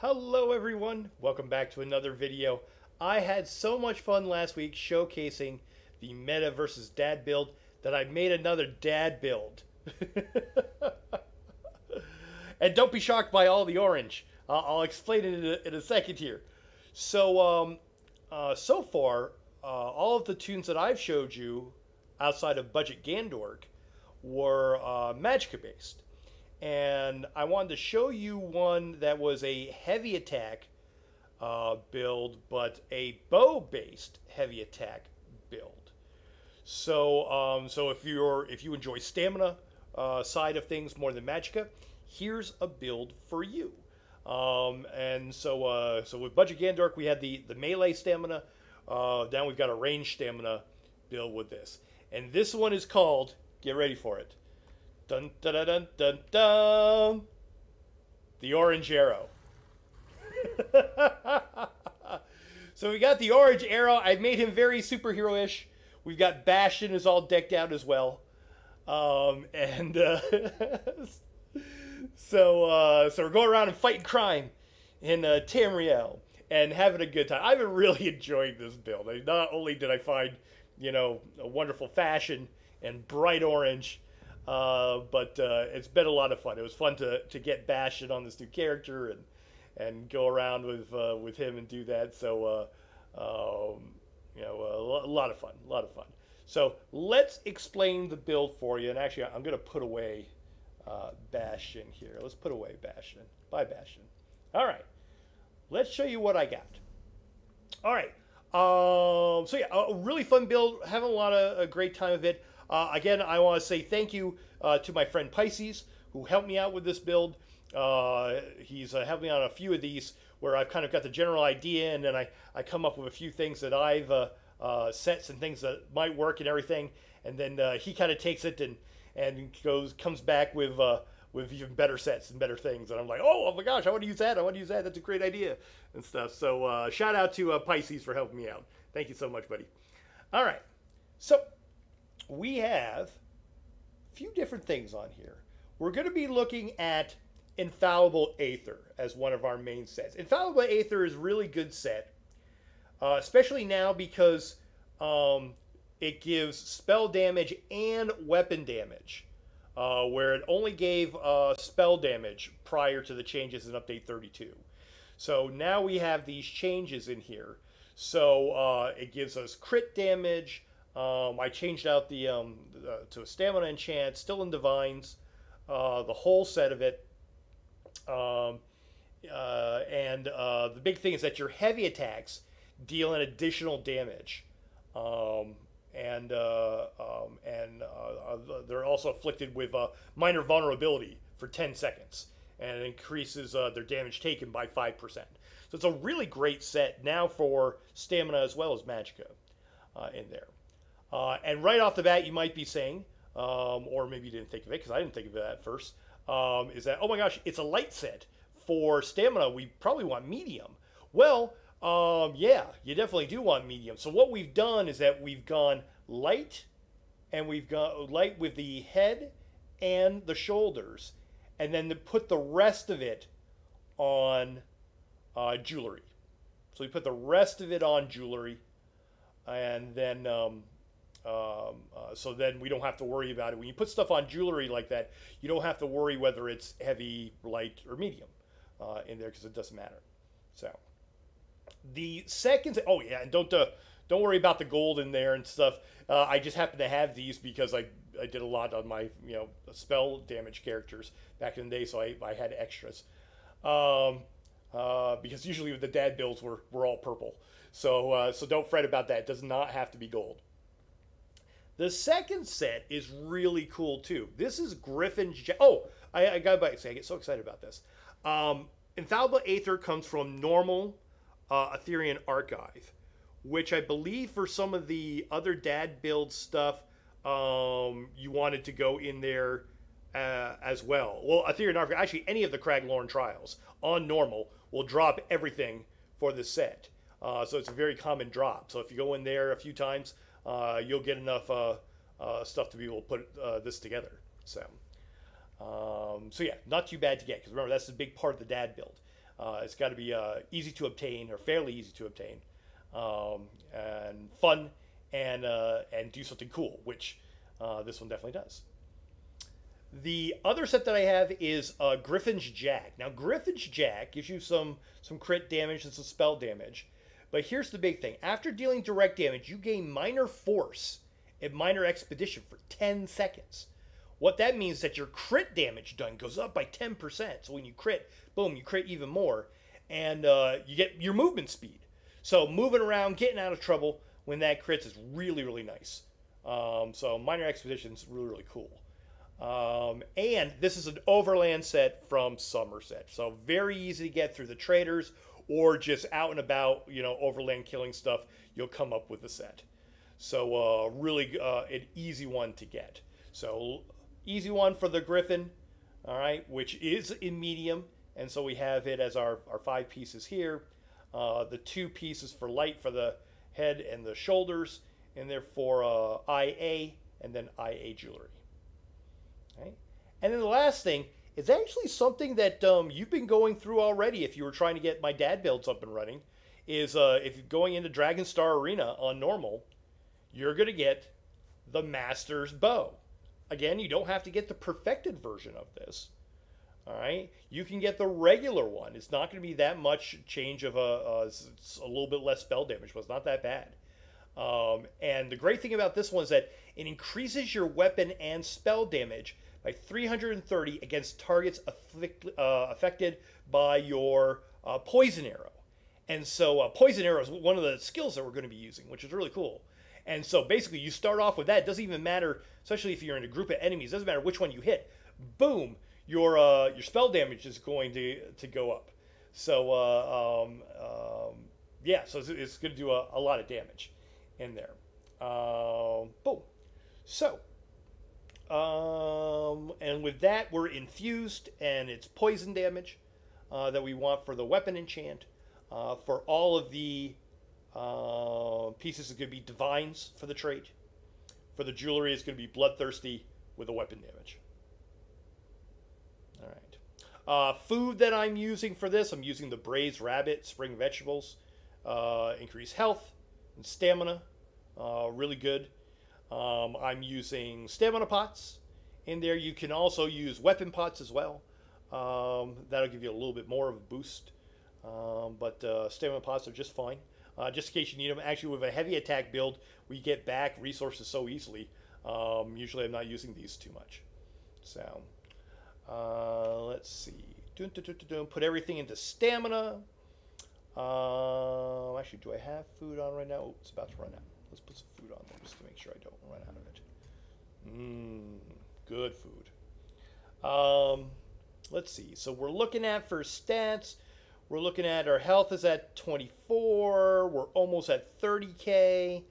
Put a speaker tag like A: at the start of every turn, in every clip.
A: Hello everyone, welcome back to another video. I had so much fun last week showcasing the meta versus dad build that I made another dad build. and don't be shocked by all the orange. Uh, I'll explain it in a, in a second here. So, um, uh, so far, uh, all of the tunes that I've showed you outside of Budget Gandork were uh, Magicka based and I wanted to show you one that was a heavy attack uh, build, but a bow-based heavy attack build. So, um, so if you're if you enjoy stamina uh, side of things more than Magicka, here's a build for you. Um, and so, uh, so with Budget Gandork, we had the the melee stamina. Uh, now we've got a range stamina build with this, and this one is called. Get ready for it. Dun dun dun dun dun dun. The orange arrow. so we got the orange arrow. I've made him very superhero-ish. We've got Bastion is all decked out as well. Um, and uh, so uh, so we're going around and fighting crime in uh, Tamriel and having a good time. I've been really enjoying this build. Not only did I find you know a wonderful fashion and bright orange uh, but uh, it's been a lot of fun. It was fun to, to get Bastion on this new character and and go around with uh, with him and do that. So uh, um, you know, a lot of fun, a lot of fun. So let's explain the build for you. And actually, I'm going to put away uh, Bastion here. Let's put away Bastion. Bye, Bastion. All right, let's show you what I got. All right. Um, so yeah, a really fun build. Having a lot of a great time of it. Uh, again, I want to say thank you uh, to my friend Pisces who helped me out with this build. Uh, he's uh, helped me on a few of these where I've kind of got the general idea and then I, I come up with a few things that I've uh, uh, sets and things that might work and everything. And then he kind of takes it and, and goes comes back with with even better sets and better things. And I'm like, oh, oh my gosh, I want to use that. I want to use that. That's a great idea and stuff. So uh, shout out to uh, Pisces for helping me out. Thank you so much, buddy. All right. So we have a few different things on here. We're going to be looking at Infallible Aether as one of our main sets. Infallible Aether is really good set, uh, especially now because um, it gives spell damage and weapon damage, uh, where it only gave uh, spell damage prior to the changes in Update 32. So now we have these changes in here. So uh, it gives us crit damage, um, I changed out the um, uh, to a stamina enchant, still in divines, uh, the whole set of it. Um, uh, and uh, the big thing is that your heavy attacks deal an additional damage, um, and uh, um, and uh, they're also afflicted with a minor vulnerability for 10 seconds, and it increases their damage taken by five percent. So it's a really great set now for stamina as well as magicka in there. Uh, and right off the bat, you might be saying, um, or maybe you didn't think of it because I didn't think of it at first, um, is that, oh my gosh, it's a light set. For stamina, we probably want medium. Well, um, yeah, you definitely do want medium. So what we've done is that we've gone light, and we've gone light with the head and the shoulders, and then put the rest of it on uh, jewelry. So we put the rest of it on jewelry, and then um, um, uh, so then we don't have to worry about it. When you put stuff on jewelry like that, you don't have to worry whether it's heavy, light, or medium uh, in there because it doesn't matter. So the second, oh yeah, and don't uh, don't worry about the gold in there and stuff. Uh, I just happen to have these because I I did a lot on my you know spell damage characters back in the day, so I, I had extras. Um, uh, because usually the dad builds were, were all purple. So uh, so don't fret about that. It does not have to be gold. The second set is really cool too. This is Griffin's. Ja- oh, I, I got to say, I get so excited about this. Um, Infallible Aether comes from normal uh, Aetherian Archive, which I believe for some of the other dad build stuff, um, you wanted to go in there uh, as well. Well, Aetherian Archive, actually, any of the Craglorn trials on normal will drop everything for the set. Uh, so it's a very common drop. So if you go in there a few times, uh, you'll get enough uh, uh, stuff to be able to put uh, this together. So, um, so yeah, not too bad to get because remember that's a big part of the dad build. It's got to be easy to obtain or fairly easy to obtain, um, and fun, and and do something cool, which this one definitely does. The other set that I have is uh, Griffin's Jack. Now, Griffin's Jack gives you some some crit damage and some spell damage, but here's the big thing: after dealing direct damage, you gain minor force and minor expedition for 10 seconds. What that means is that your crit damage done goes up by 10%. So when you crit, boom, you crit even more, and uh, you get your movement speed. So moving around, getting out of trouble when that crits is really, really nice. Um, so minor expedition is really, really cool. Um, and this is an overland set from Summerset. So very easy to get through the traders or just out and about, you know, overland killing stuff. You'll come up with the set. So uh, really uh, an easy one to get. So easy one for the Griffin, all right, which is in medium. And so we have it as our, our five pieces here. Uh, the two pieces for light for the head and the shoulders, and they're uh, IA and then IA jewelry. Right? And then the last thing is actually something that um, you've been going through already if you were trying to get my dad builds up and running. Is uh, if you're going into Dragonstar Arena on normal, you're going to get the Master's Bow. Again, you don't have to get the perfected version of this. All right, you can get the regular one. It's not going to be that much change of a, a, a little bit less spell damage, but it's not that bad. Um, and the great thing about this one is that it increases your weapon and spell damage by 330 against targets afflict, uh, affected by your uh, poison arrow. And so, uh, poison arrow is one of the skills that we're going to be using, which is really cool. And so, basically, you start off with that. It doesn't even matter, especially if you're in a group of enemies. It doesn't matter which one you hit. Boom, your uh, your spell damage is going to to go up. So, uh, um, um, yeah, so it's, it's going to do a, a, lot of damage in there. Um, boom. So, um, and with that, we're infused, and it's poison damage uh, that we want for the weapon enchant. Uh, for all of the uh, pieces, it's going to be divines for the trait. For the jewelry, it's going to be bloodthirsty with a weapon damage. All right. Uh, food that I'm using for this, I'm using the braised rabbit spring vegetables. Uh, increase health and stamina. Uh, really good. Um, I'm using stamina pots in there. You can also use weapon pots as well. Um, that'll give you a little bit more of a boost. Um, but uh, stamina pots are just fine. Uh, just in case you need them. Actually, with a heavy attack build, we get back resources so easily. Um, usually, I'm not using these too much. So, uh, let's see. Dun, dun, dun, Put everything into stamina. Uh, actually, do I have food on right now? Oh, it's about to run out. Let's put some food on there just to make sure I don't run out of it. Mmm, good food. Um, let's see. So we're looking at for stats. We're looking at our health is at 24. We're almost at 30k.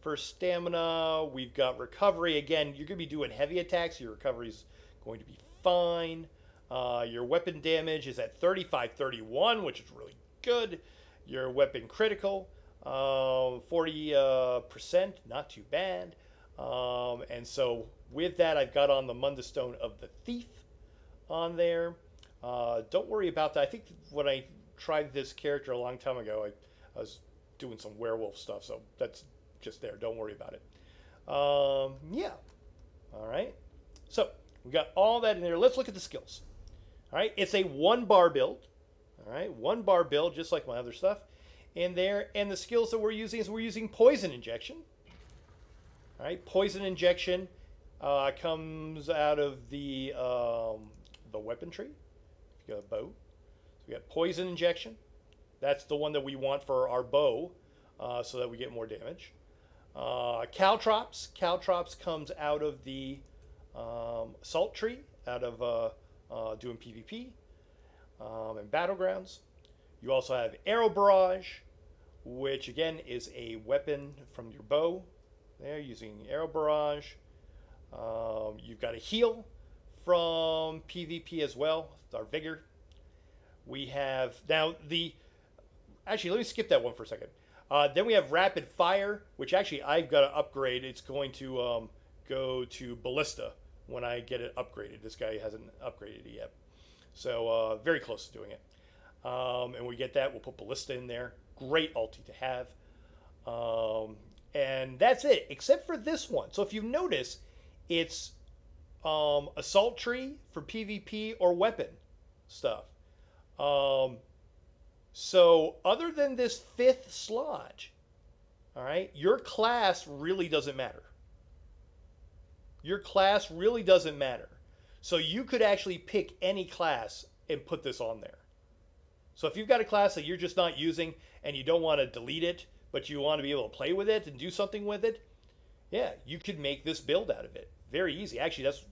A: For stamina, we've got recovery. Again, you're going to be doing heavy attacks. Your recovery is going to be fine. Uh, your weapon damage is at 35 31, which is really good. Your weapon critical um, 40 uh, percent, not too bad. Um, and so with that, I've got on the Mundus Stone of the Thief on there. Uh, don't worry about that. I think when I tried this character a long time ago, I, I, was doing some werewolf stuff, so that's just there. Don't worry about it. Um, yeah. All right. So we got all that in there. Let's look at the skills. All right. It's a one bar build. All right. One bar build, just like my other stuff in there. And the skills that we're using is we're using poison injection. All right, poison injection uh, comes out of the um, the weapon tree. If you got a bow, so we got poison injection. That's the one that we want for our bow, uh, so that we get more damage. Uh, caltrops. Caltrops comes out of the um, salt tree, out of uh, uh, doing PvP um, and battlegrounds. You also have arrow barrage, which again is a weapon from your bow. There, using arrow barrage. Um, you've got a heal from PvP as well. Our vigor. We have now the. Actually, let me skip that one for a second. Uh, then we have rapid fire, which actually I've got to upgrade. It's going to um, go to ballista when I get it upgraded. This guy hasn't upgraded it yet, so uh, very close to doing it. Um, and we get that. We'll put Ballista in there. Great ulti to have. Um, and that's it, except for this one. So if you notice, it's um, Assault Tree for PvP or weapon stuff. Um, so other than this fifth slot, all right, your class really doesn't matter. Your class really doesn't matter. So you could actually pick any class and put this on there. So if you've got a class that you're just not using and you don't want to delete it, but you want to be able to play with it and do something with it, yeah, you could make this build out of it. Very easy. Actually, that's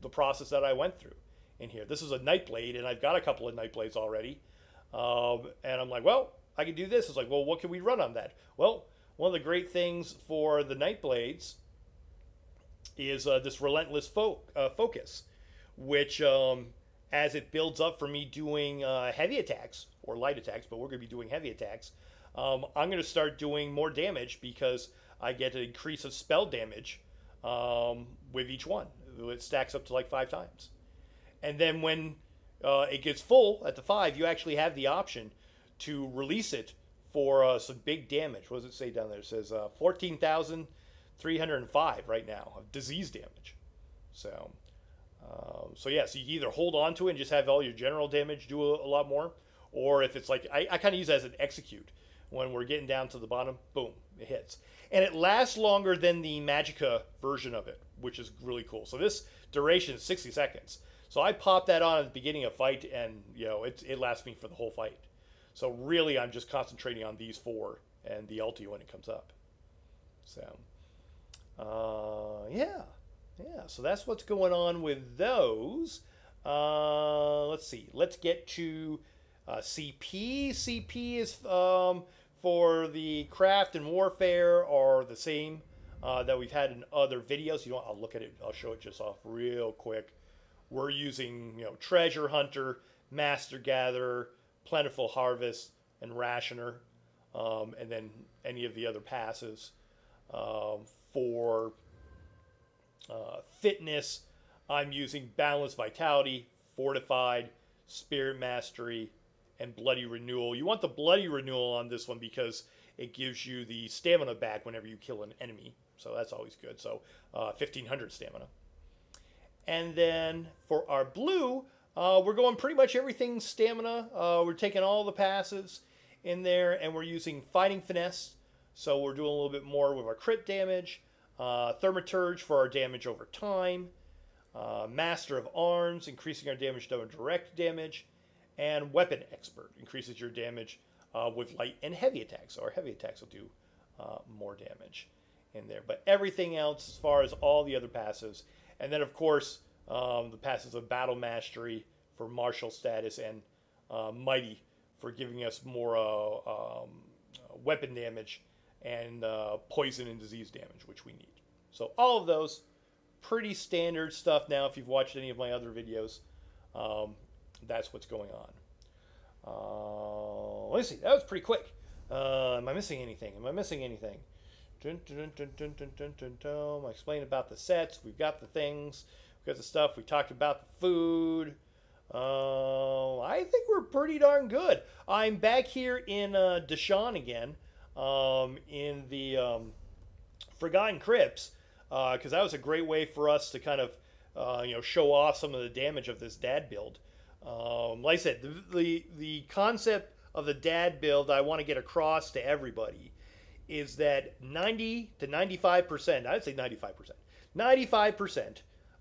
A: the process that I went through in here. This is a Nightblade, and I've got a couple of Nightblades already. Um, and I'm like, well, I can do this. It's like, well, what can we run on that? Well, one of the great things for the Nightblades is uh, this relentless fo- uh, focus, which um, as it builds up for me doing uh, heavy attacks or light attacks, but we're going to be doing heavy attacks. Um, I'm going to start doing more damage because I get an increase of spell damage um, with each one. It stacks up to like five times. And then when uh, it gets full at the five, you actually have the option to release it for uh, some big damage. What does it say down there? It says uh, 14,305 right now of disease damage. So, um, so yeah, so you either hold on to it and just have all your general damage do a, a lot more, or if it's like, I, I kind of use it as an execute. When we're getting down to the bottom, boom, it hits. And it lasts longer than the Magicka version of it, which is really cool. So this duration is 60 seconds. So I pop that on at the beginning of fight, and you know it, it lasts me for the whole fight. So really, I'm just concentrating on these four and the ulti when it comes up. So, uh, yeah, yeah. So that's what's going on with those. Uh, let's see. Let's get to uh, CP. CP is um, for the craft and warfare are the same uh, that we've had in other videos. You know, I'll look at it. I'll show it just off real quick. We're using, you know, Treasure Hunter, Master Gatherer, Plentiful Harvest, and Rationer, um, and then any of the other passes. Um, for uh, fitness, I'm using Balanced Vitality, Fortified, Spirit Mastery, and Bloody Renewal. You want the Bloody Renewal on this one because it gives you the stamina back whenever you kill an enemy. So that's always good. So uh, 1500 stamina. And then for our blue, uh, we're going pretty much everything stamina. Uh, we're taking all the passes in there and we're using Fighting Finesse. So we're doing a little bit more with our crit damage. Uh, Thaumaturge for our damage over time. Uh, Master of Arms, increasing our damage to direct damage. And Weapon Expert increases your damage uh, with light and heavy attacks. So our heavy attacks will do uh, more damage in there. But everything else, as far as all the other passives, and then, of course, um, the passes of Battle Mastery for martial status and uh, Mighty for giving us more uh, um, weapon damage and uh, poison and disease damage, which we need. So all of those, pretty standard stuff now. If you've watched any of my other videos, um, that's what's going on. Uh, let me see. That was pretty quick. Uh, am I missing anything? Am I missing anything? Dun, dun, dun, I explained about the sets. We've got the things. We've got the stuff. We talked about the food. Uh, I think we're pretty darn good. I'm back here in uh, Deshaan again, um, in the um, Forgotten Crypts, because uh, that was a great way for us to kind of, uh, you know, show off some of the damage of this dad build. Um, like I said, the, the the concept of the dad build I want to get across to everybody is that 90 to 95%, I'd say 95%, 95%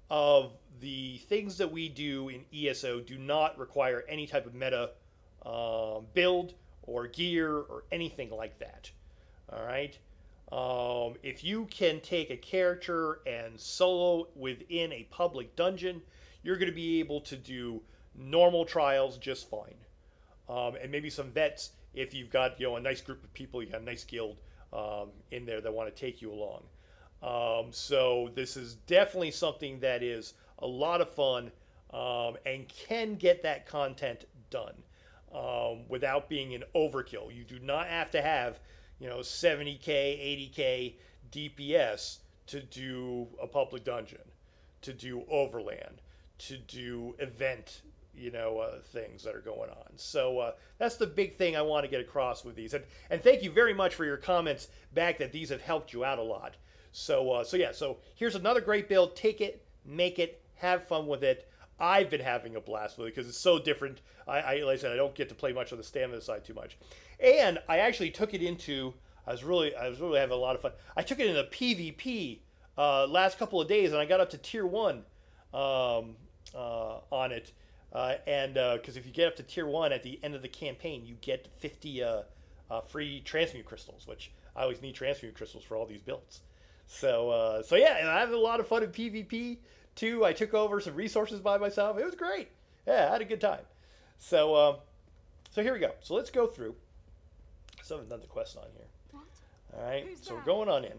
A: of the things that we do in ESO do not require any type of meta um, build or gear or anything like that. All right. Um, if you can take a character and solo within a public dungeon, you're going to be able to do normal trials just fine. Um, and maybe some vets if you've got you know a nice group of people, you got a nice guild um, in there that want to take you along. Um, so this is definitely something that is a lot of fun um, and can get that content done um, without being an overkill. You do not have to have you know 70k, 80k DPS to do a public dungeon, to do overland, to do event you know uh, things that are going on. So uh, that's the big thing I want to get across with these. And and thank you very much for your comments back that these have helped you out a lot. So uh, so yeah. So here's another great build. Take it, make it, have fun with it. I've been having a blast with it because it's so different. I, I like I said I don't get to play much on the stamina side too much, and I actually took it into. I was really I was really having a lot of fun. I took it in a PvP uh, last couple of days, and I got up to tier one um, uh, on it. Uh, and because uh, if you get up to tier one at the end of the campaign, you get 50 uh, uh, free transmute crystals, which I always need transmute crystals for all these builds. So so yeah, and I had a lot of fun in PvP too. I took over some resources by myself. It was great. Yeah, I had a good time. So um, so here we go. So let's go through. Still haven't done the quest on here. All right, Who's so that? we're going on in.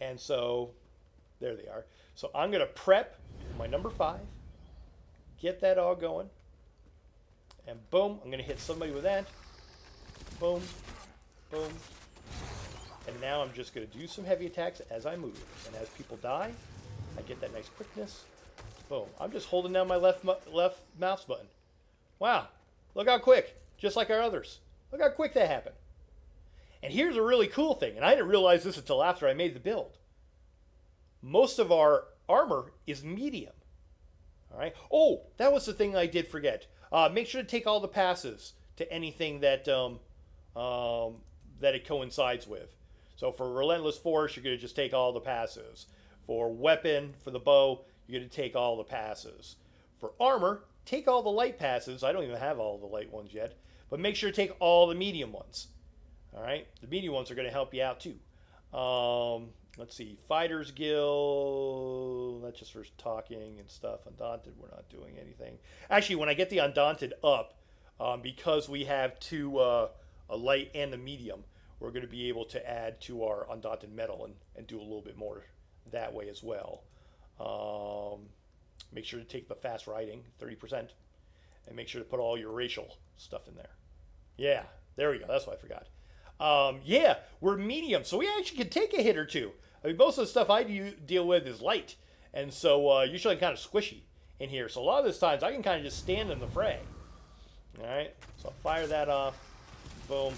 A: And so there they are. So I'm going to prep my number five, get that all going, and boom, I'm going to hit somebody with that. Boom, boom. And now I'm just going to do some heavy attacks as I move. And as people die, I get that nice quickness. Boom. I'm just holding down my left left mouse button. Wow. Look how quick. Just like our others. Look how quick that happened. And here's a really cool thing, and I didn't realize this until after I made the build. Most of our armor is medium. All right. Oh, that was the thing I did forget. Uh, make sure to take all the passes to anything that um, um, that it coincides with. So for Relentless Force, you're going to just take all the passes. For weapon, for the bow, you're going to take all the passes. For armor, take all the light passes. I don't even have all the light ones yet, but make sure to take all the medium ones. All right, the medium ones are going to help you out too. Um, let's see, Fighters Guild. That's just for talking and stuff. Undaunted, we're not doing anything. Actually, when I get the Undaunted up, um, because we have two, uh, a light and a medium, we're going to be able to add to our Undaunted Mettle and, and do a little bit more that way as well. Um, make sure to take the fast riding, 30%, and make sure to put all your racial stuff in there. Yeah, there we go. That's what I forgot. Um, yeah, we're medium, so we actually can take a hit or two. I mean, most of the stuff I do, deal with is light, and so uh, usually I'm kind of squishy in here. So a lot of those times I can kind of just stand in the fray. All right, so I'll fire that off. Boom.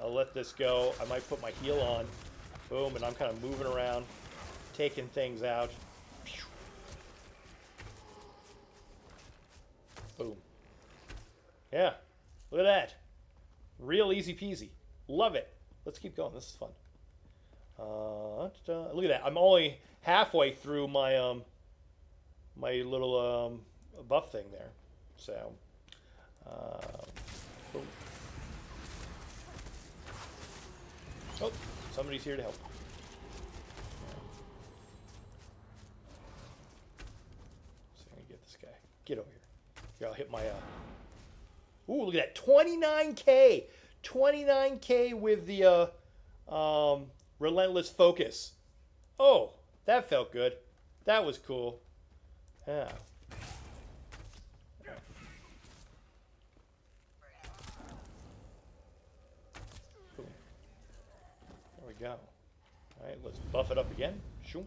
A: I'll let this go. I might put my heal on. Boom, and I'm kind of moving around, taking things out. Boom. Yeah, look at that. Real easy peasy. Love it. Let's keep going. This is fun. Uh, look at that. I'm only halfway through my um my little um buff thing there. So uh, oh, somebody's here to help. So I'm gonna get this guy. Get over here. Here, I'll hit my uh. Ooh, look at that. 29k. 29k with the uh, um, relentless focus. Oh, that felt good. That was cool. Yeah. Cool. There we go. All right, let's buff it up again. Shoo.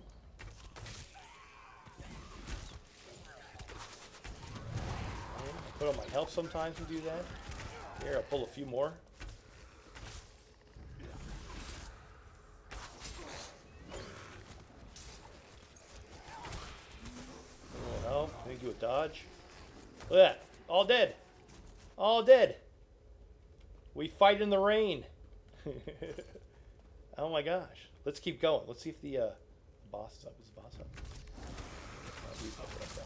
A: Put on my health sometimes and do that. Here, I'll pull a few more. do a dodge. Look at that. All dead. All dead. We fight in the rain. oh my gosh. Let's keep going. Let's see if the uh, boss is up. Is the boss up? Oh, up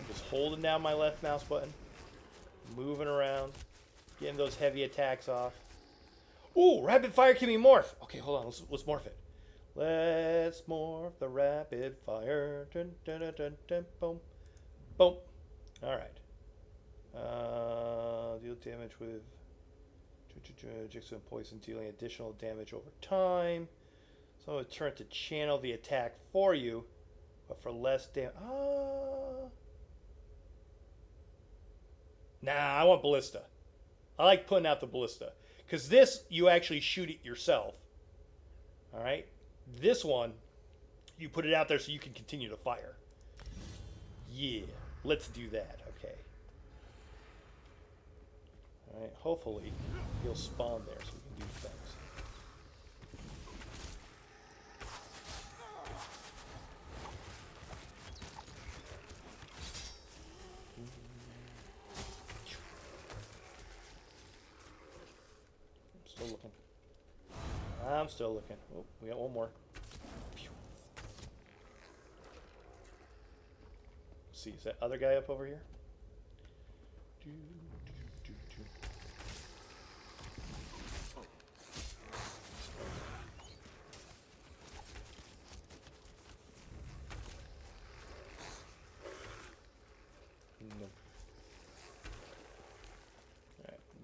A: I'm just holding down my left mouse button, moving around, getting those heavy attacks off. Ooh, rapid fire can be morph. Okay, hold on. Let's, let's morph it. Let's morph the rapid fire. Dun, dun, dun, dun, dun, boom. Boom. All right. Uh, deal damage with Jigsaw poison, dealing additional damage over time. So I'm going to turn to channel the attack for you, but for less damage. Ah. Nah, I want ballista. I like putting out the ballista. Because this, you actually shoot it yourself. All right? This one, You put it out there so you can continue to fire. Yeah, let's do that. Okay. All right. Hopefully, he'll spawn there so we can do things. I'm still looking. I'm still looking. Oh, we got one more. Phew. see, is that other guy up over here?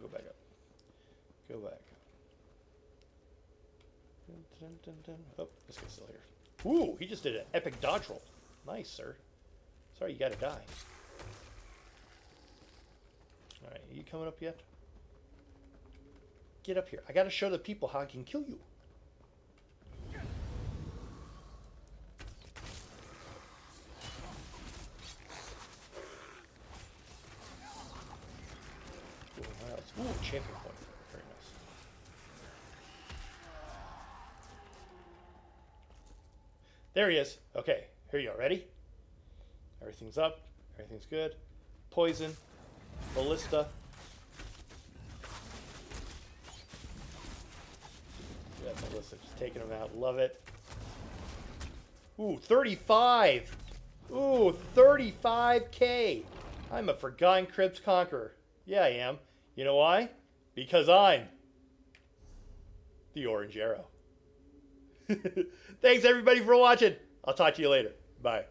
A: Go back up. Go back. Dun, dun, dun. Oh, this guy's still here. Ooh, he just did an epic dodge roll. Nice, sir. Sorry, you gotta die. Alright, are you coming up yet? Get up here. I gotta show the people how I can kill you. Ooh, champion point. Very nice. There he is. Okay, here you go. Ready? Everything's up. Everything's good. Poison. Ballista. Yeah, Ballista just taking him out. Love it. Ooh, 35. Ooh, 35k. I'm a Forgotten Crypt Conqueror. Yeah, I am. You know why? Because I'm the Orange Arrow. Thanks, everybody, for watching. I'll talk to you later. Bye.